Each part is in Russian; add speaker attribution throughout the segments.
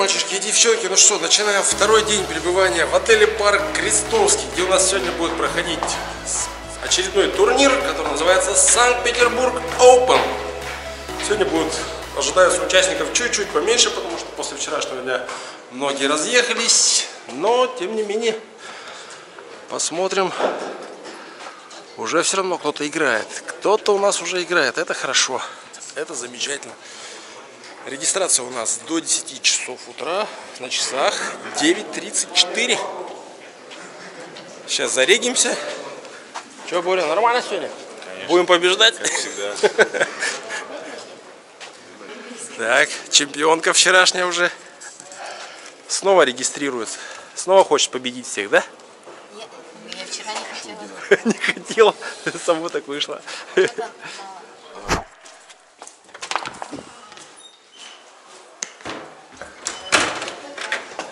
Speaker 1: мальчишки и девчонки. Ну что, начинаем второй день пребывания в отеле Парк Крестовский, где у нас сегодня будет проходить очередной турнир, который называется Санкт-Петербург Open. Сегодня будет, ожидаются участников чуть-чуть поменьше, потому что после вчерашнего дня многие разъехались. Но, тем не менее, посмотрим. Уже все равно кто-то играет. Кто-то у нас уже играет. Это хорошо. Это замечательно. Регистрация у нас до 10 часов утра. На часах 9.34. Сейчас зарегимся. Че, Боря, нормально сегодня?
Speaker 2: Конечно.
Speaker 1: Будем побеждать?
Speaker 2: Как всегда.
Speaker 1: Так, чемпионка вчерашняя уже снова регистрируется. Снова хочешь победить всех, да?
Speaker 3: Я, я вчера не хотела.
Speaker 1: Не хотела, само так вышло.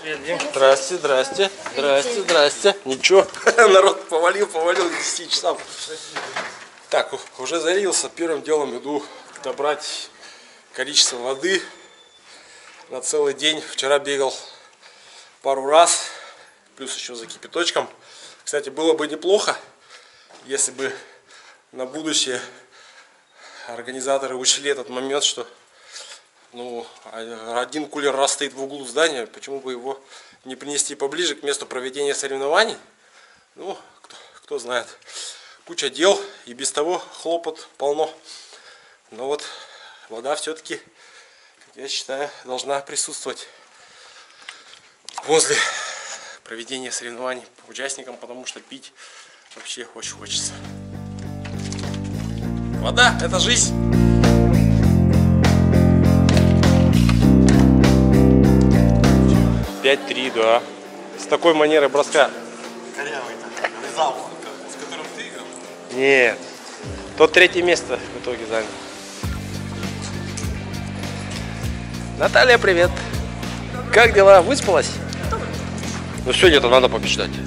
Speaker 1: Здрасте, здрасте, здрасте, здрасте. Ничего, народ повалил, повалил к 10 часам. Так, уже зарился. Первым делом иду добрать количество воды на целый день. Вчера бегал пару раз, плюс еще за кипяточком. Кстати, было бы неплохо, если бы на будущее организаторы учли этот момент, что ну, а- один кулер раз стоит в углу здания, почему бы его не принести поближе к месту проведения соревнований? Ну, кто, кто знает. Куча дел, и без того хлопот полно. Но вот вода все-таки, я считаю, должна присутствовать возле проведения соревнований по участникам, потому что пить вообще очень хочется. Вода – это жизнь! Пять-три, да. С такой манерой броска.
Speaker 2: Корявый-то. Вязал, с которым ты играл.
Speaker 1: Нет. Тот третье место в итоге занял. Наталья, привет. Как дела? Выспалась? Ну сегодня-то надо побеждать.
Speaker 3: Я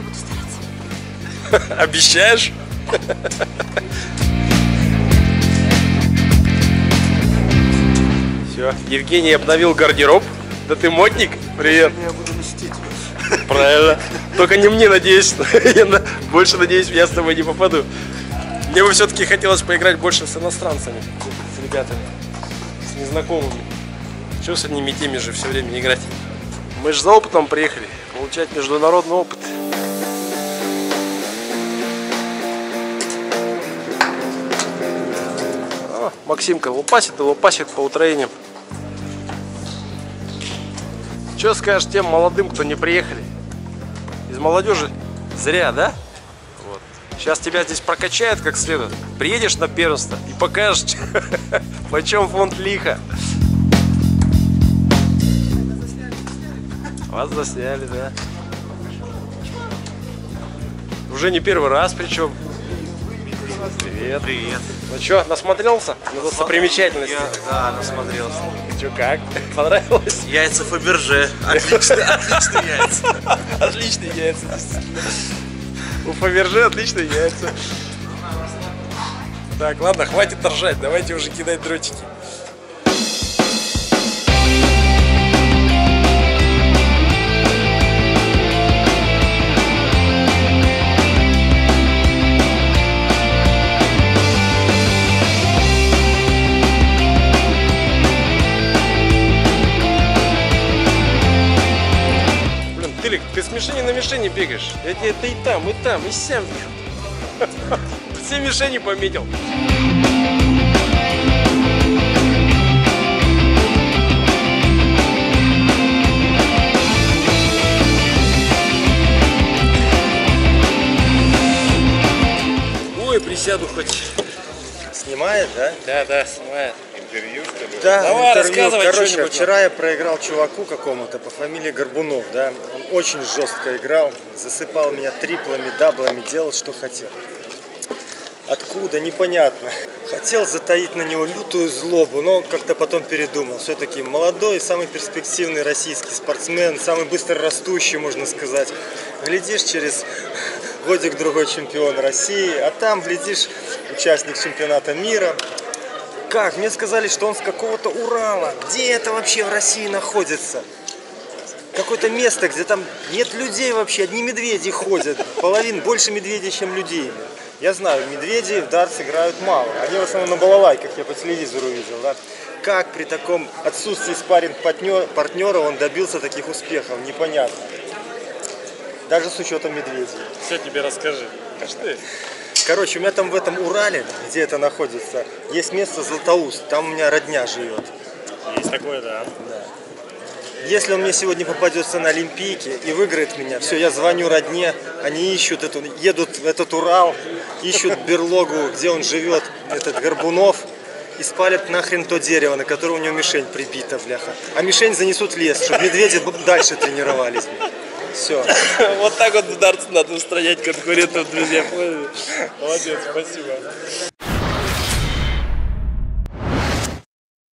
Speaker 3: буду стараться.
Speaker 1: Обещаешь? Все, Евгений обновил гардероб. Да ты модник? Привет.
Speaker 2: Я буду мстить.
Speaker 1: Правильно. Только не мне, надеюсь. Я больше надеюсь, я с тобой не попаду. Мне бы все-таки хотелось поиграть больше с иностранцами, с ребятами, с незнакомыми. Чего с одними и теми же все время играть? Мы же за опытом приехали, получать международный опыт. О, Максимка лупасит и лупасит по утроениям. Что скажешь тем молодым, кто не приехали? Из молодежи зря, да? Вот. Сейчас тебя здесь прокачают как следует. Приедешь на первенство и покажешь, почем фонд лиха. Вас засняли, да. Уже не первый раз причем. Привет.
Speaker 2: Привет.
Speaker 1: Ну что, насмотрелся на достопримечательности?
Speaker 2: Я, да, насмотрелся.
Speaker 1: Че, как? Понравилось?
Speaker 2: Яйца Фаберже. Отлично, отличные яйца.
Speaker 1: Отличные яйца. У Фаверже отличные яйца. Так, ладно, хватит торжать, давайте уже кидать дротики. Мишени на мишени бегаешь. Тебе ты и там, и там, и сям. Все мишени пометил. Ой, присяду хоть.
Speaker 4: Снимает, да?
Speaker 1: Да, да, снимает.
Speaker 2: Интервью?
Speaker 4: Да,
Speaker 1: Давай,
Speaker 4: интервью.
Speaker 1: рассказывай
Speaker 4: Короче, вчера я проиграл чуваку какому-то по фамилии Горбунов, да. Он очень жестко играл, засыпал меня триплами, даблами, делал, что хотел. Откуда, непонятно. Хотел затаить на него лютую злобу, но как-то потом передумал. Все-таки молодой, самый перспективный российский спортсмен, самый быстро растущий, можно сказать. Глядишь через годик-другой чемпион России, а там, глядишь, участник чемпионата мира. Как? Мне сказали, что он с какого-то Урала. Где это вообще в России находится? Какое-то место, где там нет людей вообще, одни медведи ходят. Половин больше медведей, чем людей. Я знаю, медведи в дартс играют мало. Они в основном на балалайках, я по телевизору видел. Да? Как при таком отсутствии спарринг партнера он добился таких успехов, непонятно. Даже с учетом медведей.
Speaker 2: Все тебе расскажи. Каждый.
Speaker 4: Короче, у меня там в этом Урале, где это находится, есть место Златоуст. Там у меня родня живет.
Speaker 2: Есть такое, да.
Speaker 4: Если он мне сегодня попадется на Олимпийке и выиграет меня, все, я звоню родне, они ищут эту, едут в этот Урал, ищут берлогу, где он живет, этот Горбунов, и спалят нахрен то дерево, на которое у него мишень прибита, бляха. А мишень занесут в лес, чтобы медведи дальше тренировались. Все.
Speaker 2: Вот так вот в дартс надо устранять конкурентов, друзья. Молодец, спасибо.